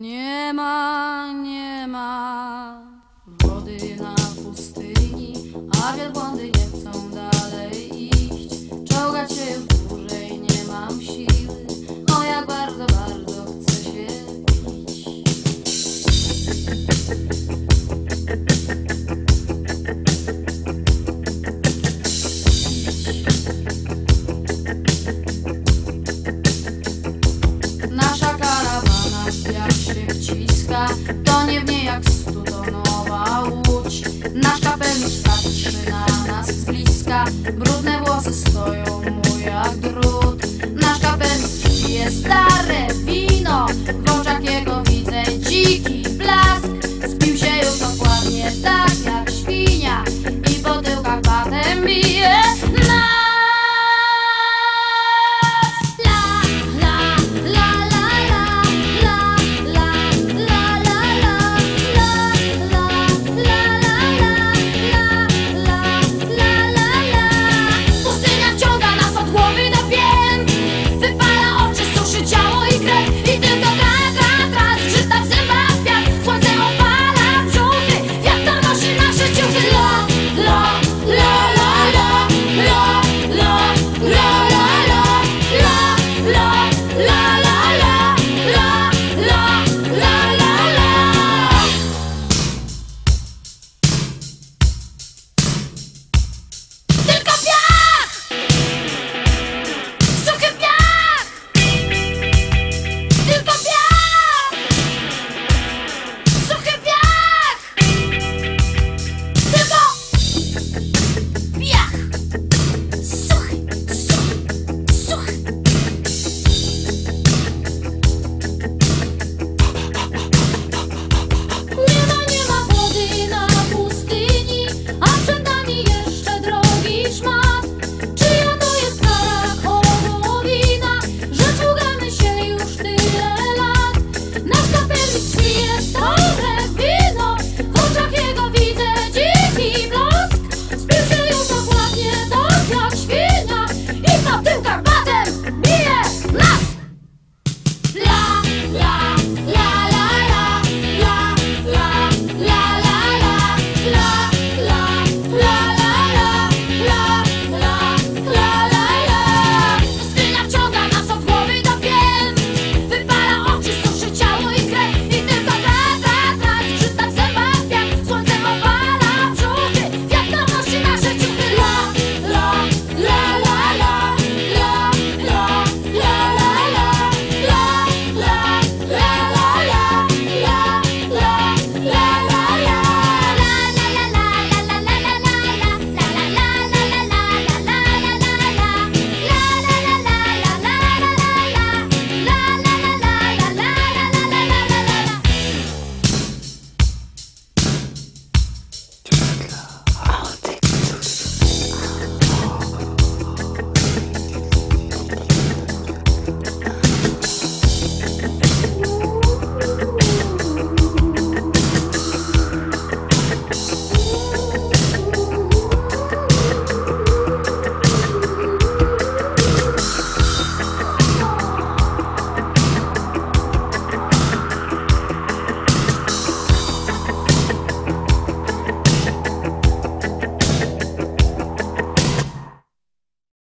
Nie ma, nie ma wody na pustyni, a wielbłądy To nie w niej jak stutonowa łódź. Nasz kapelmistrz